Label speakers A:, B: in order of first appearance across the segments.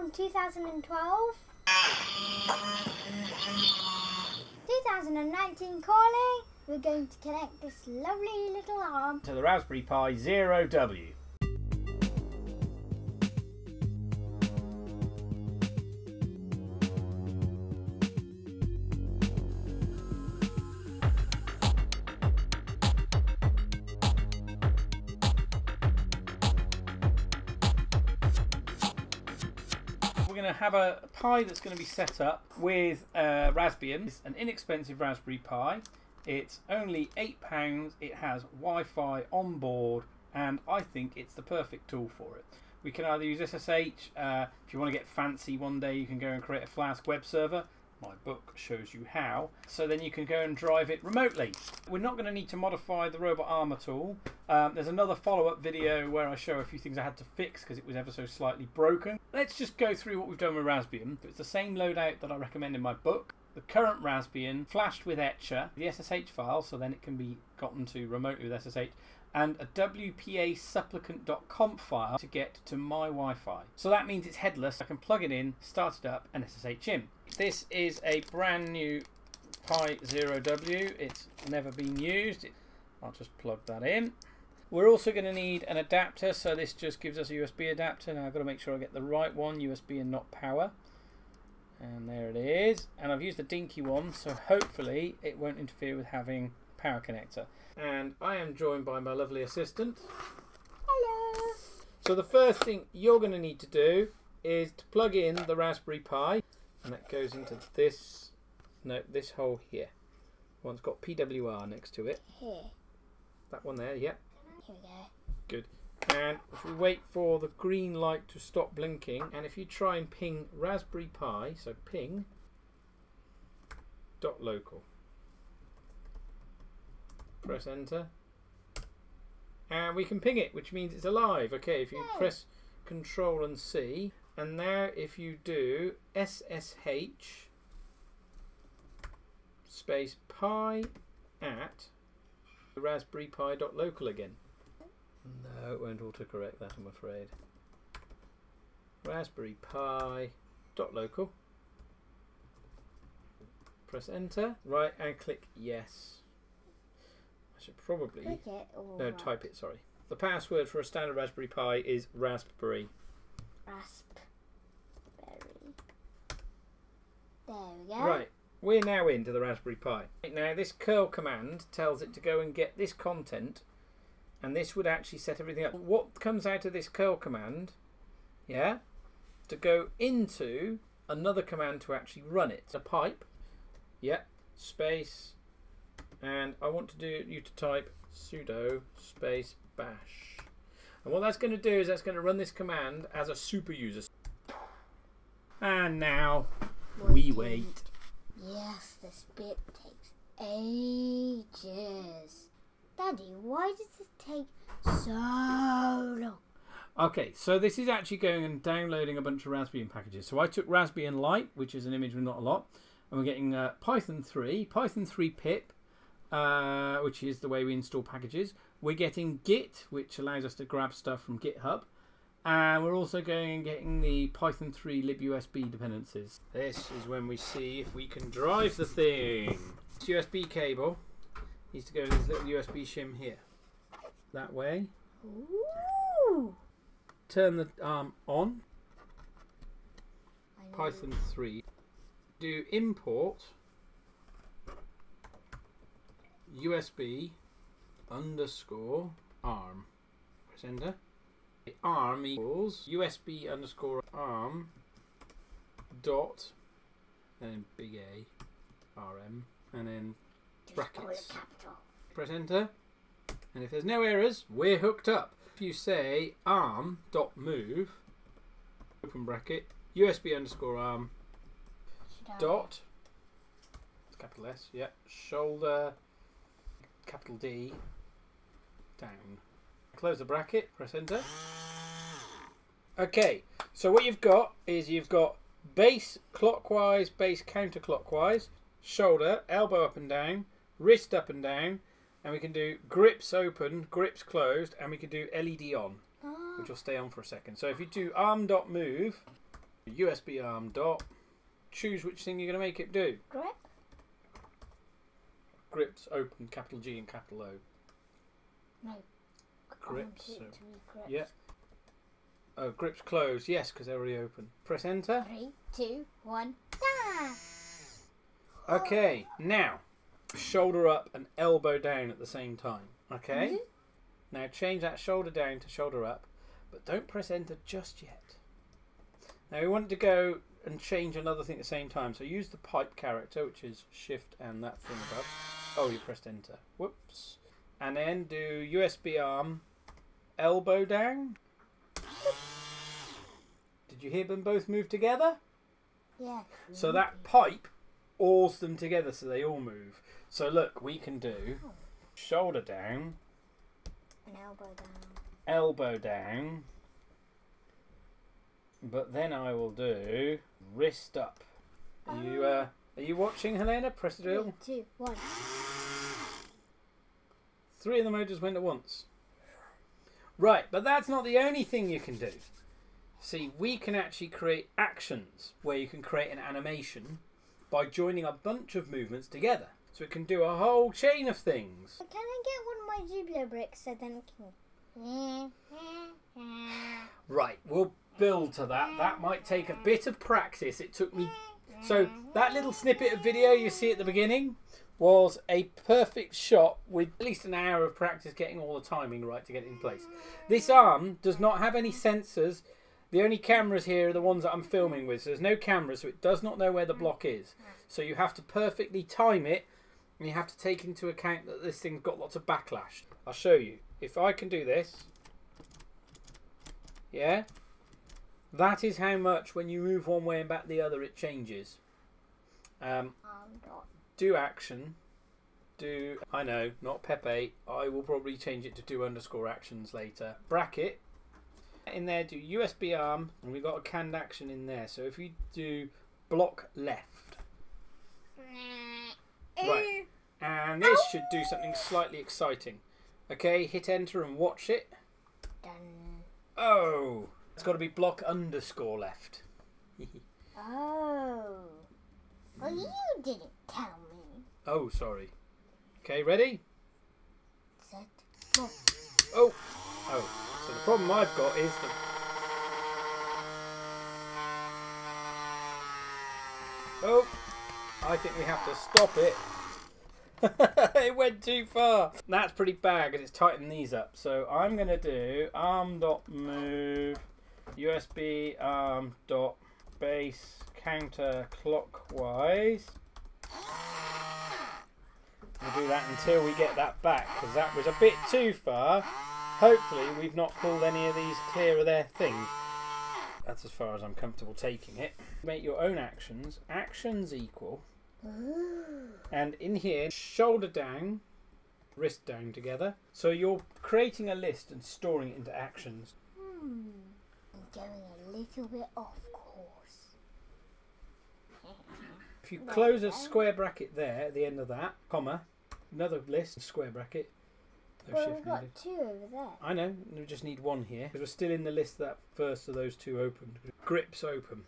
A: from 2012. 2019 calling. We're going to connect this lovely little arm
B: to the Raspberry Pi 0W. Going to have a Pi that's going to be set up with uh, Raspbian. It's an inexpensive Raspberry Pi. It's only £8. It has Wi Fi on board, and I think it's the perfect tool for it. We can either use SSH. Uh, if you want to get fancy one day, you can go and create a Flask web server. My book shows you how. So then you can go and drive it remotely. We're not going to need to modify the robot arm at all. Um, there's another follow up video where I show a few things I had to fix because it was ever so slightly broken. Let's just go through what we've done with Raspbian. It's the same loadout that I recommend in my book. The current Raspbian flashed with Etcher, the SSH file, so then it can be gotten to remotely with SSH, and a WPA supplicant.conf file to get to my Wi Fi. So that means it's headless. I can plug it in, start it up, and SSH in. This is a brand new Pi Zero W. It's never been used. I'll just plug that in. We're also going to need an adapter, so this just gives us a USB adapter. Now I've got to make sure I get the right one, USB and not power. And there it is. And I've used the dinky one, so hopefully it won't interfere with having power connector. And I am joined by my lovely assistant.
A: Hello.
B: So the first thing you're going to need to do is to plug in the Raspberry Pi, and that goes into this, no, this hole here. One's got PWR next to it.
A: Here.
B: That one there, yep.
A: Here we go.
B: Good. And if we wait for the green light to stop blinking, and if you try and ping Raspberry Pi, so ping dot local. Press enter. And we can ping it, which means it's alive. Okay, if you
A: Yay.
B: press Control and C, and now if you do SSH space pi at Raspberry Pi dot local again. No, it won't autocorrect that, I'm afraid. Raspberry Pi dot local. Press enter. Right, and click yes. I should probably
A: Click it. All
B: no type it. Sorry. The password for a standard Raspberry Pi is raspberry.
A: Raspberry. There we go.
B: Right. We're now into the Raspberry Pi. Now, this curl command tells it to go and get this content, and this would actually set everything up. What comes out of this curl command, yeah, to go into another command to actually run it. A pipe, yeah, space, and I want to do you to type sudo space bash. And what that's going to do is that's going to run this command as a super user. And now we wait.
A: Yes, this bit takes ages. Daddy, why does this take so long?
B: Okay, so this is actually going and downloading a bunch of Raspbian packages. So I took Raspbian Lite, which is an image with not a lot, and we're getting uh, Python 3, Python 3 pip, uh, which is the way we install packages. We're getting Git, which allows us to grab stuff from GitHub. And we're also going and getting the Python 3 libUSB dependencies. This is when we see if we can drive the thing. This USB cable needs to go in this little USB shim here. That way.
A: Ooh.
B: Turn the arm on. Python 3. Do import USB underscore arm. Press enter. The arm equals USB underscore arm dot and then big A RM and then
A: Just call it
B: brackets. press enter. And if there's no errors we're hooked up. If you say arm dot move open bracket usb underscore arm dot capital s yeah shoulder capital d down. Close the bracket press enter. Okay so what you've got is you've got base clockwise base counterclockwise shoulder elbow up and down wrist up and down and we can do grips open grips closed and we can do led on which will stay on for a second so if you do arm dot move USB arm dot. Choose which thing you're going to make it do.
A: Grip.
B: Grips open, capital G and capital O.
A: No.
B: Grips, so-
A: it to be grips.
B: Yeah. Oh, grips closed. Yes, because they're already open. Press enter.
A: Three, two, one. Ah!
B: Okay, now shoulder up and elbow down at the same time. Okay.
A: Mhm.
B: Now change that shoulder down to shoulder up, but don't press enter just yet. Now we want to go and change another thing at the same time. So use the pipe character, which is shift and that thing above. Oh, you pressed enter. Whoops. And then do USB arm, elbow down. Did you hear them both move together?
A: Yeah.
B: So that pipe ORs them together so they all move. So look, we can do shoulder down,
A: An elbow down.
B: elbow down, but then I will do wrist up. Are you uh, are you watching, Helena? Press the
A: Three,
B: drill.
A: two, one.
B: Three of the motors went at once. Right, but that's not the only thing you can do. See, we can actually create actions where you can create an animation by joining a bunch of movements together. So it can do a whole chain of things.
A: Can I get one of my Jubilo bricks so then it can.
B: Right, we'll build to that. That might take a bit of practice. It took me. So, that little snippet of video you see at the beginning was a perfect shot with at least an hour of practice getting all the timing right to get it in place. This arm does not have any sensors. The only cameras here are the ones that I'm filming with. So, there's no camera, so it does not know where the block is. So, you have to perfectly time it and you have to take into account that this thing's got lots of backlash. I'll show you. If I can do this, yeah, that is how much when you move one way and back the other it changes. Um, do action, do I know not PEP 8. I will probably change it to do underscore actions later. Bracket in there. Do USB arm, and we've got a canned action in there. So if you do block left, Right. and this should do something slightly exciting. Okay, hit enter and watch it.
A: Done.
B: Oh, it's got to be block underscore left.
A: Oh. Well, you didn't tell me.
B: Oh, sorry. Okay, ready?
A: Set. Go.
B: Oh, oh. So the problem I've got is that. Oh, I think we have to stop it. it went too far. That's pretty bad because it's tightening these up. So I'm going to do arm move USB arm dot base counter clockwise. We'll do that until we get that back because that was a bit too far. Hopefully, we've not pulled any of these clear of their things. That's as far as I'm comfortable taking it. Make your own actions. Actions equal. And in here, shoulder down, wrist down together. So you're creating a list and storing it into actions.
A: Hmm. I'm going a little bit off course.
B: If you close a square bracket there at the end of that, comma, another list, square bracket. No
A: well, we've got
B: needed.
A: two over there.
B: I know, we just need one here because we're still in the list that first of those two opened. Grips open,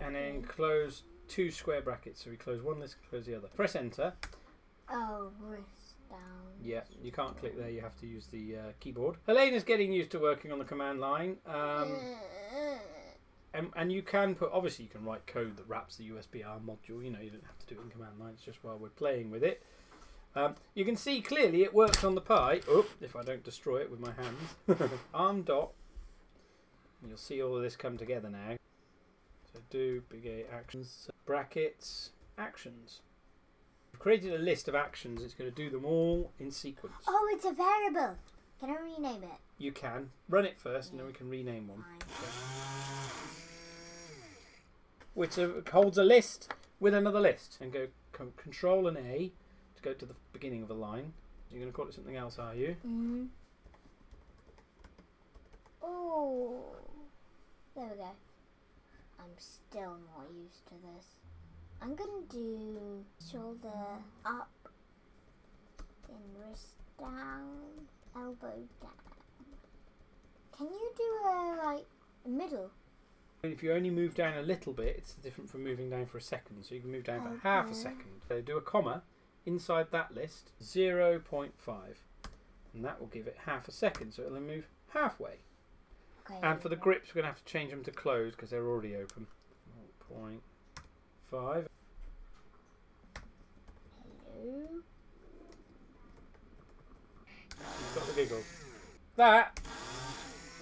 B: and then close two square brackets. So we close one list, close the other. Press enter.
A: Oh, wrist down.
B: Yeah, you can't click there. You have to use the uh, keyboard. Helena's getting used to working on the command line, um, and and you can put obviously you can write code that wraps the USB arm module. You know, you don't have to do it in command line. It's just while we're playing with it. Um, you can see clearly it works on the Pi. Oh, if I don't destroy it with my hands. Arm dot. You'll see all of this come together now. So do big A actions, brackets, actions. I've created a list of actions. It's going to do them all in sequence.
A: Oh, it's a variable. Can I rename it?
B: You can run it first, and then we can rename one. Which uh, holds a list with another list, and go Control and A to go to the beginning of a line. You're going to call it something else, are you?
A: Mm-hmm. Oh, there we go. I'm still not used to this. I'm gonna do shoulder up, then wrist down, elbow down. Can you do a like middle?
B: If you only move down a little bit, it's different from moving down for a second. So you can move down for half a second. So do a comma inside that list, 0.5. And that will give it half a second. So it'll then move halfway.
A: Okay.
B: And for the grips, we're going to have to change them to close because they're already open. 0.5.
A: Hello.
B: You've got the giggles. That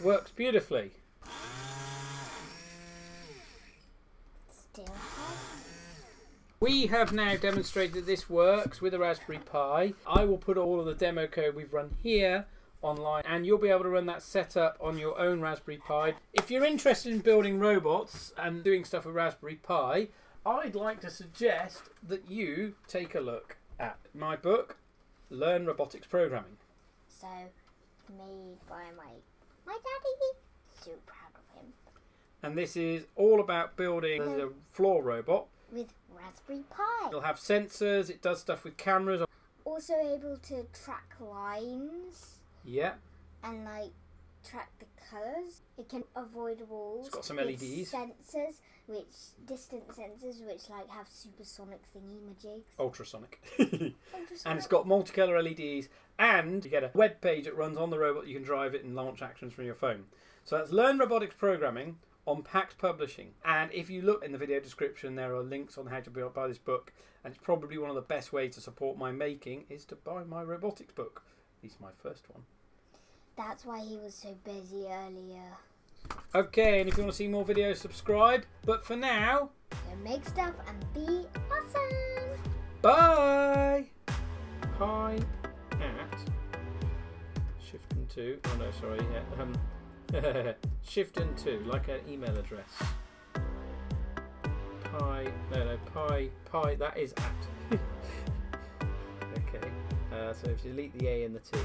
B: works beautifully.
A: Still has.
B: We have now demonstrated that this works with a Raspberry Pi. I will put all of the demo code we've run here online and you'll be able to run that setup on your own Raspberry Pi. If you're interested in building robots and doing stuff with Raspberry Pi, I'd like to suggest that you take a look at my book, Learn Robotics Programming.
A: So, made by my my daddy. So proud of him.
B: And this is all about building a floor robot.
A: With Raspberry Pi.
B: It'll have sensors, it does stuff with cameras.
A: Also able to track lines
B: Yeah,
A: and like track the colours. It can avoid walls.
B: It's got some LEDs.
A: Sensors, which distant sensors, which like have supersonic thingy majigs.
B: ultrasonic.
A: Ultrasonic.
B: and it's got multicolour LEDs, and you get a web page that runs on the robot. You can drive it and launch actions from your phone. So that's Learn Robotics Programming on Packt Publishing. And if you look in the video description, there are links on how to buy this book. And it's probably one of the best ways to support my making is to buy my robotics book. At least my first one.
A: That's why he was so busy earlier.
B: Okay, and if you want to see more videos, subscribe. But for now,
A: So make stuff and be awesome.
B: Bye. Hi at shift and two. Oh no, sorry. Yeah, um, shift and two, like an email address. Pi. No, no. Pi. Pi. That is at. okay. Uh, so if you delete the A and the T.